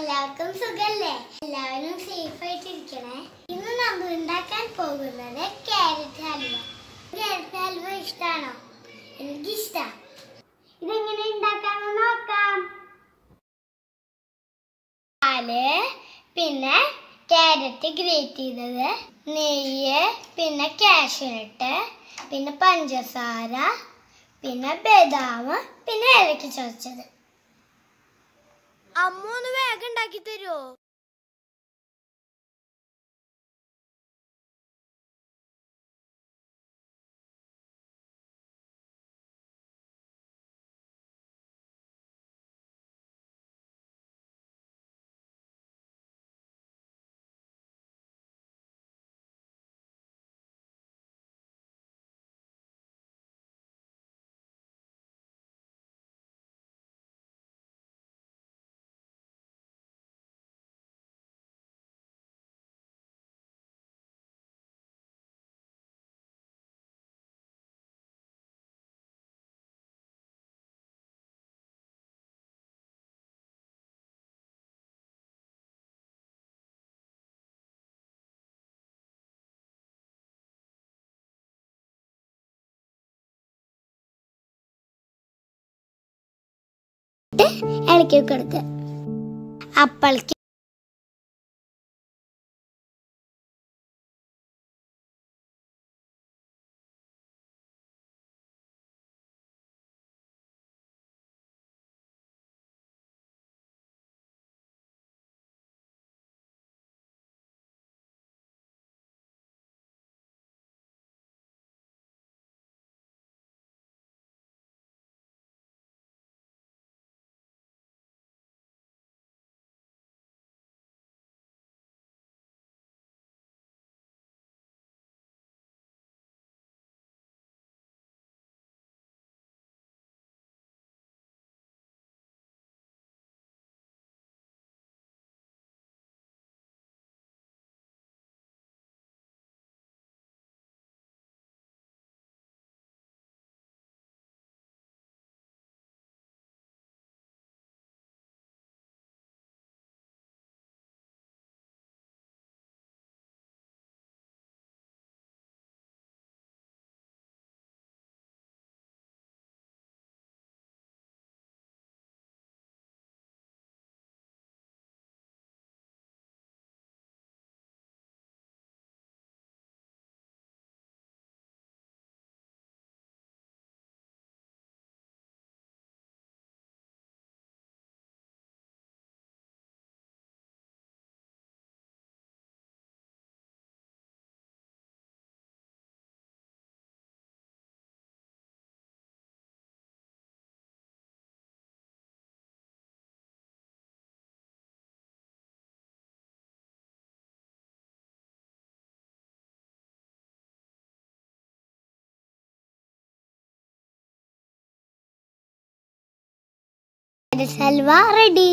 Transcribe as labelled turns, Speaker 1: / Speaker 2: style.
Speaker 1: സുഖല്ലേ? എല്ലാവരും സേഫ് ആയിട്ടിരിക്കണേ ഇന്ന് നമ്മൾ ഉണ്ടാക്കാൻ പോകുന്നത് ക്യാരറ്റ് ഹൽവ. ക്യാരറ്റ് ഹൽവ ഇഷ്ടമാണോ എനിക്കിഷ്ടാ. ഇതെങ്ങനെ ഉണ്ടാക്കാന്ന് നോക്കാം. പാൽ പിന്നെ ക്യാരറ്റ് ഗ്രേറ്റ് ചെയ്തത്. നെയ്യ് പിന്നെ കാഷ്യൂനട്ട് പിന്നെ പഞ്ചസാര പിന്നെ ബദാം പിന്നെ ഇലക്കി ചതച്ചത്.
Speaker 2: അമ്മ ഒന്ന് വേഗം ഉണ്ടാക്കി തരുമോ
Speaker 1: ഇളക്കി കൊടുക്കുക பேரு செல்வா ரெடி